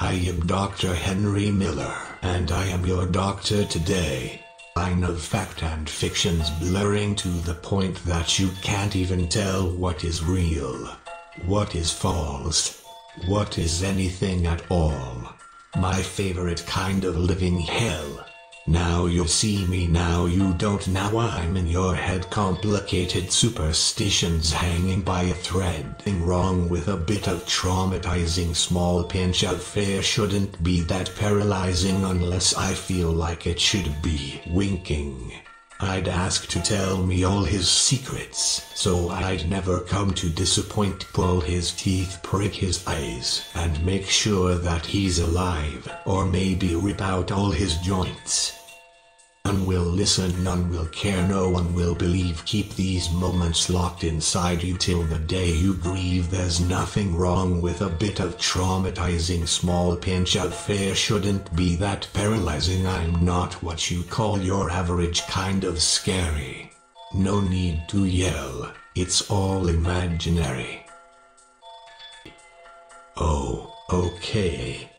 I am Dr. Henry Miller, and I am your doctor today. I know fact and fiction's blurring to the point that you can't even tell what is real, what is false, what is anything at all. My favorite kind of living hell. Now you see me, now you don't. Now I'm in your head. Complicated superstitions hanging by a thread. Thing wrong with a bit of traumatizing. Small pinch of fear shouldn't be that paralyzing unless I feel like it should be. Winking. I'd ask to tell me all his secrets, so I'd never come to disappoint. Pull his teeth, prick his eyes, and make sure that he's alive, or maybe rip out all his joints. None will listen, none will care, no one will believe. Keep these moments locked inside you till the day you grieve. There's nothing wrong with a bit of traumatizing. Small pinch of fear shouldn't be that paralyzing. I'm not what you call your average kind of scary. No need to yell, it's all imaginary. Oh, okay.